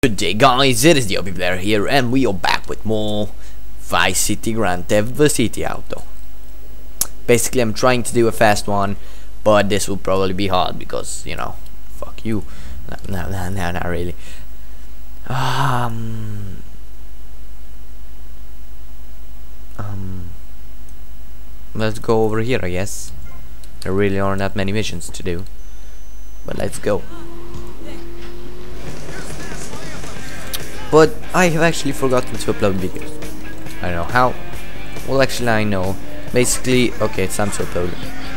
Good day guys, it is the Obi Player here and we are back with more Vice City Grand Theft City Auto. Basically I'm trying to do a fast one, but this will probably be hard because, you know, fuck you. No, no, no, not really. Um... Um... Let's go over here I guess. There really aren't that many missions to do. But let's go. But I have actually forgotten to upload videos. I don't know how. Well, actually, I know. Basically, okay, it's time to upload.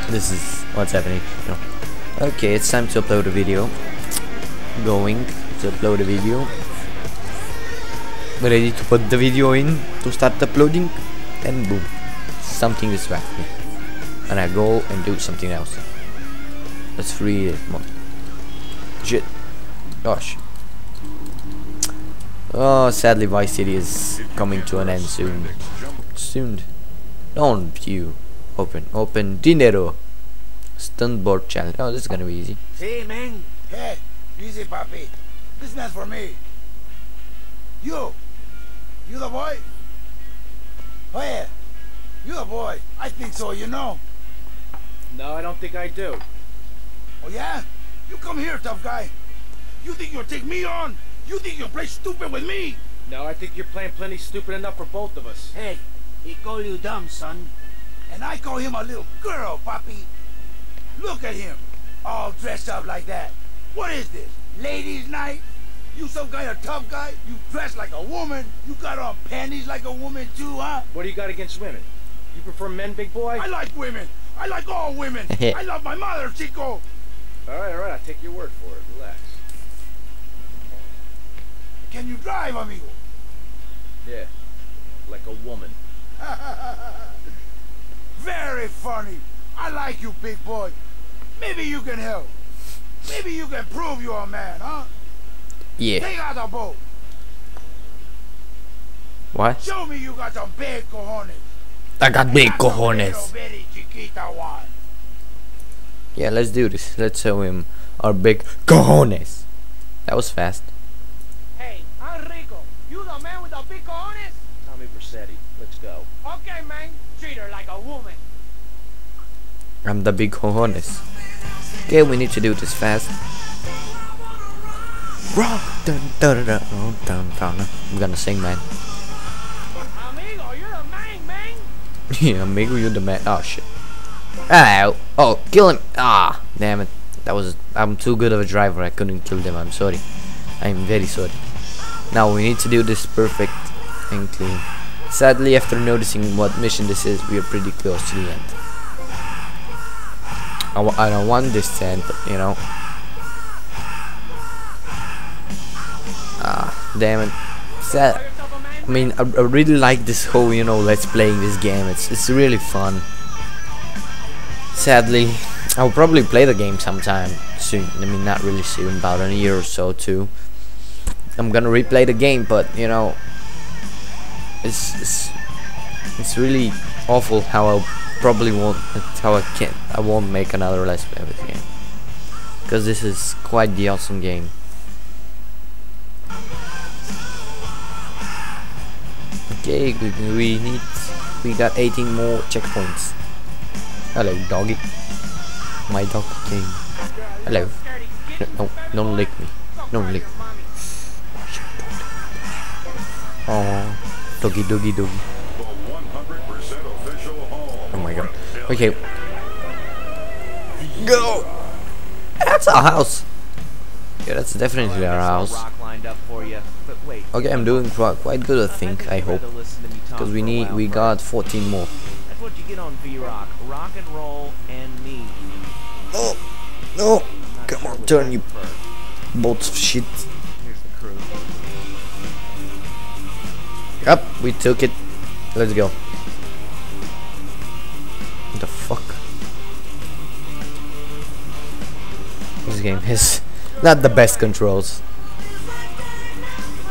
This is what's happening. No. Okay, it's time to upload a video. Going to upload a video. Ready to put the video in to start uploading, and boom, something distracts me, and I go and do something else. Let's free it. Shit. Gosh. Oh, sadly Vice City is coming to an end soon. Soon. Don't you. Open. Open. Dinero. Stunt Boat challenge. Oh, this is gonna be easy. See, man. Hey, easy, papi. This man's for me. You. You the boy? Oh, yeah. You the boy. I think so, you know. No, I don't think I do. Oh, yeah? You come here, tough guy. You think you'll take me on? You think you'll play stupid with me? No, I think you're playing plenty stupid enough for both of us. Hey, he call you dumb, son. And I call him a little girl, papi. Look at him, all dressed up like that. What is this, ladies' night? You some kind of tough guy? You dress like a woman? You got on panties like a woman too, huh? What do you got against women? You prefer men, big boy? I like women. I like all women. I love my mother, Chico. Alright, alright, I'll take your word for it. Relax. Can you drive, amigo? Yeah, like a woman. Very funny. I like you, big boy. Maybe you can help. Maybe you can prove you're a man, huh? Yeah. Take out the boat. What? Show me you got some big cojones. I got big Not some cojones. little chiquita one. Yeah, let's do this. Let's show him our big cojones. That was fast. Hey, I'm Rico. You the man with the big cojones? Tommy Vercetti, let's go. Okay, man. Treat her like a woman. I'm the big cojones. Okay, we need to do this fast. Rock, dun, dun, dun, dun, dun, dun. I'm gonna sing, man. Amigo, you're the man, man. yeah, amigo, you're the man. Oh shit. Ow. Oh, kill him. Ah, damn it. That was. I'm too good of a driver. I couldn't kill them. I'm sorry. I'm very sorry. Now we need to do this perfect and clean. Sadly, after noticing what mission this is, we are pretty close to the end. I, w I don't want this to end, but you know. Ah, damn it. Sad. I mean, I, I really like this whole, you know, let's playing this game. It's it's really fun. Sadly, I'll probably play the game sometime soon. I mean, not really soon, about a year or so too. I'm gonna replay the game, but you know, it's it's, it's really awful how I probably won't how I can't I won't make another let's play game because this is quite the awesome game. Okay, we, we need we got 18 more checkpoints. Hello, doggy. My dog came. Hello. No, don't lick me. Don't lick. Oh, doggy, doggy, doggy. Oh my god. Okay. Go. That's our house. Yeah, that's definitely our house. Rock lined up for you, but wait. Okay, I'm doing quite quite good, I think. I hope, because we need we got 14 more. That's what you get on V-Rock. Rock and roll and me. No, no. Come on, turn you bolts of shit. Up, we took it. Let's go. What the fuck? This game is not the best controls.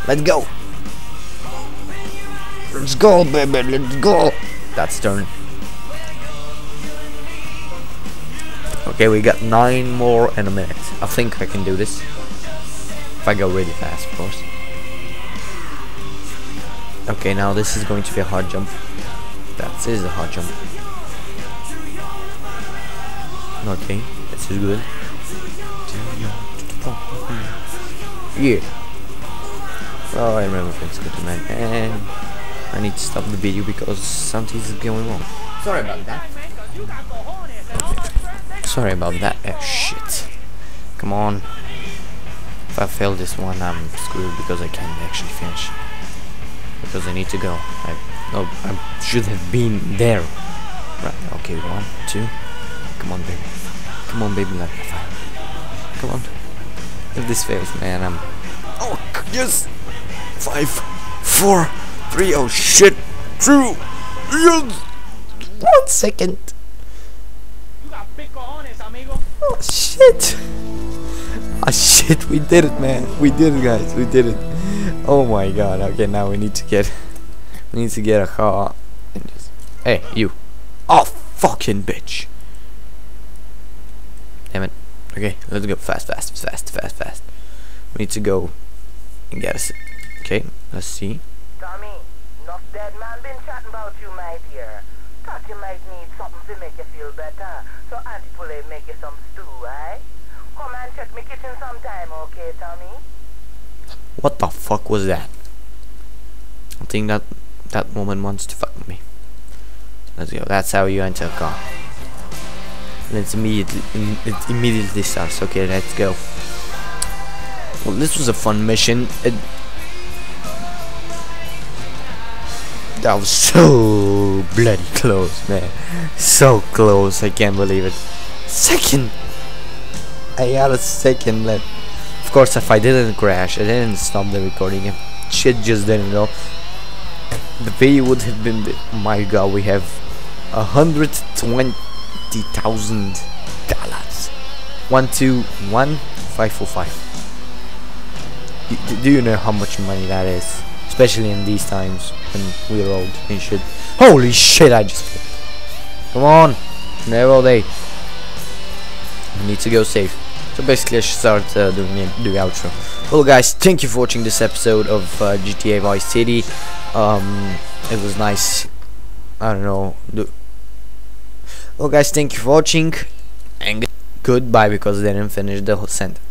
Let's go. Let's go, baby. Let's go. That's turn. Okay, we got nine more in a minute. I think I can do this. If I go really fast, of course. Okay, now this is going to be a hard jump. That is a hard jump. Okay, this is good. Yeah. Oh, I remember things good, man. And I need to stop the video because something is going wrong. Sorry about that. Sorry about that. Oh, shit. Come on. If I fail this one, I'm screwed because I can't actually finish. Because I need to go. I, no, I should have been there. Right, okay, one, two. Come on, baby. Come on, baby, like. Come on. If this fails, man, I'm... Oh, yes! Five, four, three, oh shit! Two, yes! One second. Oh shit! Ah shit, we did it man. We did it guys, we did it. Oh my god, okay now we need to get we need to get a car and just Hey, you. Oh fucking bitch. Damn it. Okay, let's go fast, fast, fast, fast, fast. We need to go and get us Okay, let's see. Tommy, enough dead man been chatting about you, my dear. Thought you might need something to make you feel better. So Auntie Poulet make you some stew, eh? Come and check me kitchen sometime, okay, Tommy? What the fuck was that? I think that that woman wants to fuck me. Let's go. That's how you enter a car. Let's immediately im- it immediately starts. Okay, let's go. Well, this was a fun mission. It, that was so bloody close, man. So close. I can't believe it. Second. I had a second left. Of course, if I didn't crash, I didn't stop the recording, if shit just didn't know, the video would have been, my god, we have 120,000 dollars. One two one five four five. Do you know how much money that is? Especially in these times when we're old and shit. Holy shit! I just. Come on, where are they? We need to go safe. So basically, I should start uh, doing the, outro. Well, guys, thank you for watching this episode of uh, GTA Vice City. Um, it was nice. I don't know. Do well, guys, thank you for watching, and goodbye because I didn't finish the whole sentence.